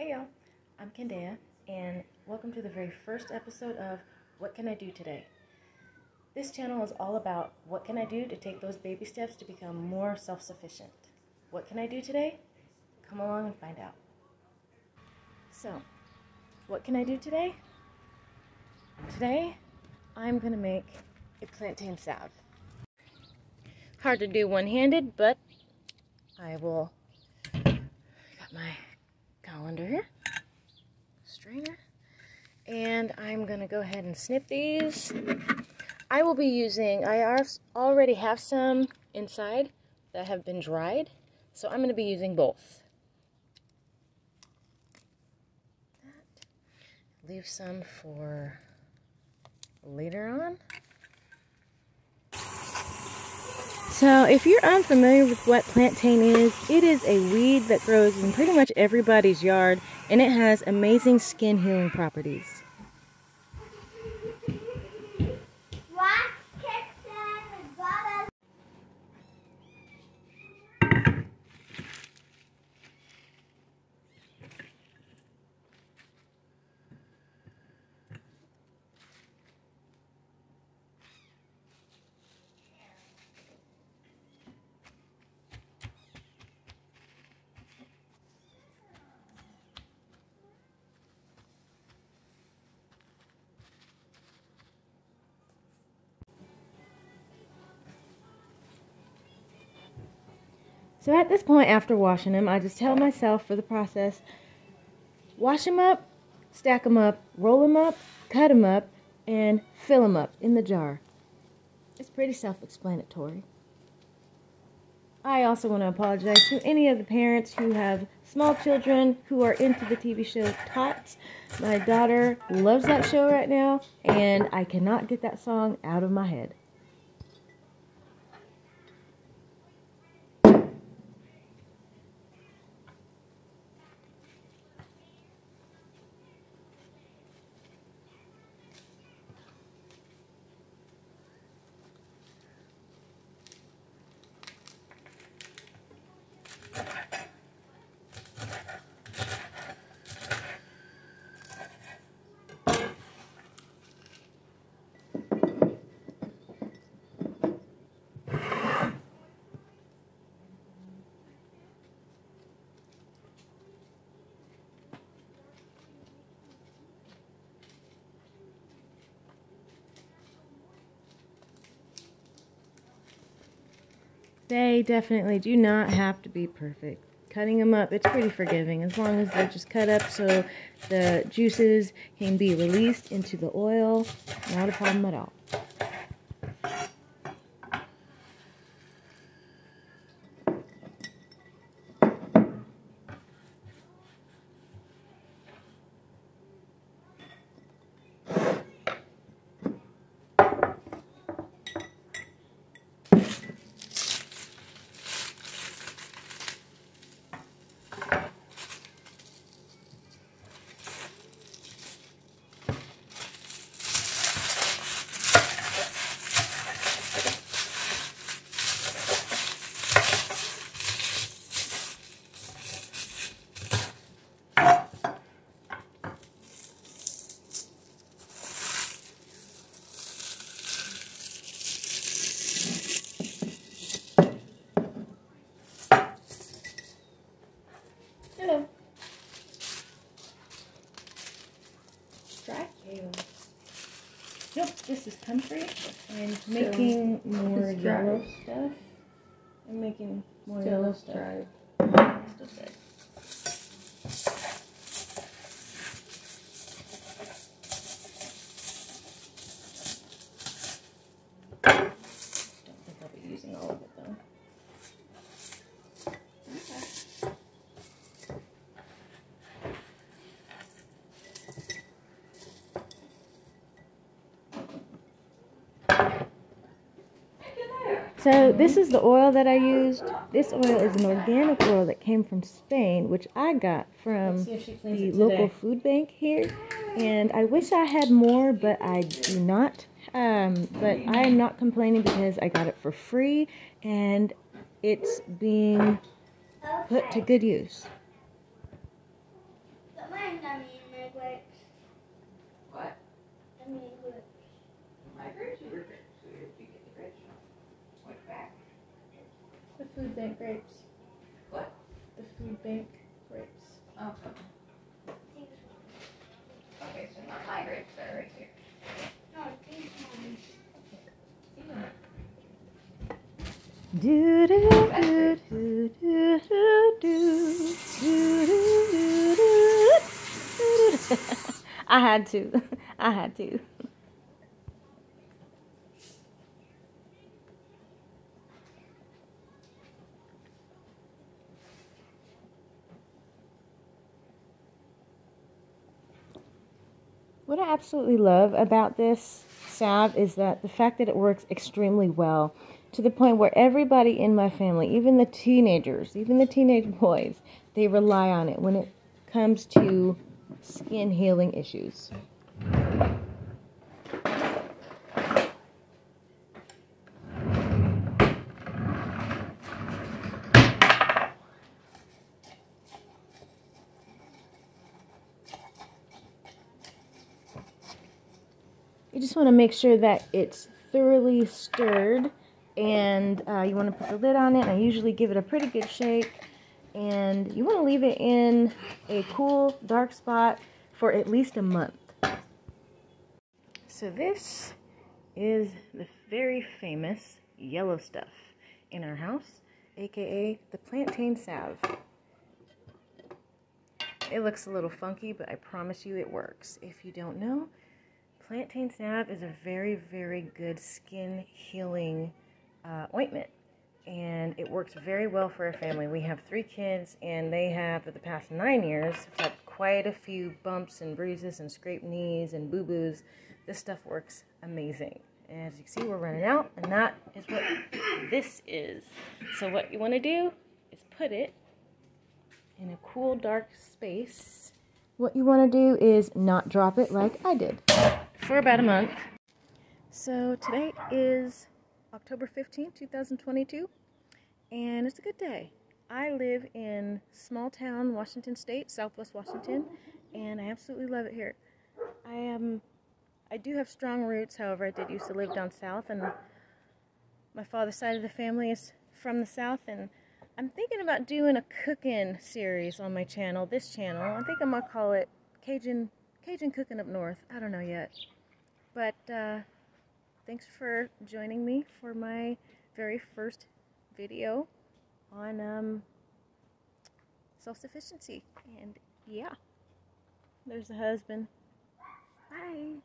Hey y'all, I'm Kendaya, and welcome to the very first episode of What Can I Do Today? This channel is all about what can I do to take those baby steps to become more self sufficient. What can I do today? Come along and find out. So, what can I do today? Today, I'm going to make a plantain salve. Hard to do one handed, but I will. Here, strainer, and I'm going to go ahead and snip these. I will be using, I already have some inside that have been dried, so I'm going to be using both. Leave some for later on. So if you're unfamiliar with what plantain is, it is a weed that grows in pretty much everybody's yard and it has amazing skin healing properties. So at this point, after washing them, I just tell myself for the process, wash them up, stack them up, roll them up, cut them up, and fill them up in the jar. It's pretty self-explanatory. I also want to apologize to any of the parents who have small children who are into the TV show Tots. My daughter loves that show right now, and I cannot get that song out of my head. They definitely do not have to be perfect. Cutting them up, it's pretty forgiving as long as they're just cut up so the juices can be released into the oil. Not a problem at all. Nope, this is country. I'm making more yellow stuff. I'm making more Still yellow stuff. Still So this is the oil that I used. This oil is an organic oil that came from Spain, which I got from the local food bank here. And I wish I had more, but I do not. Um, but I am not complaining because I got it for free and it's being put to good use. food bank grapes. What? The food bank grapes. Oh, okay. Okay, so not my grapes, they're right here. Do do do do do do do do do do. I had to. I had to. What I absolutely love about this salve is that the fact that it works extremely well to the point where everybody in my family, even the teenagers, even the teenage boys, they rely on it when it comes to skin healing issues. You just want to make sure that it's thoroughly stirred and uh, you want to put the lid on it. I usually give it a pretty good shake and you want to leave it in a cool dark spot for at least a month. So this is the very famous yellow stuff in our house, aka the plantain salve. It looks a little funky, but I promise you it works. If you don't know, plantain salve is a very, very good skin healing uh, ointment and it works very well for our family. We have three kids, and they have, for the past nine years, had quite a few bumps and bruises and scraped knees and boo boos. This stuff works amazing. And As you can see, we're running out, and that is what this is. So, what you want to do is put it in a cool, dark space. What you want to do is not drop it like I did for about a month. So, today is October 15th, 2022, and it's a good day. I live in small town Washington State, Southwest Washington, and I absolutely love it here. I am I do have strong roots, however, I did used to live down south and my father's side of the family is from the south and I'm thinking about doing a cooking series on my channel, this channel. I think I'm gonna call it Cajun Cajun Cooking Up North. I don't know yet. But uh thanks for joining me for my very first video on um, self-sufficiency. And yeah, there's the husband. Bye.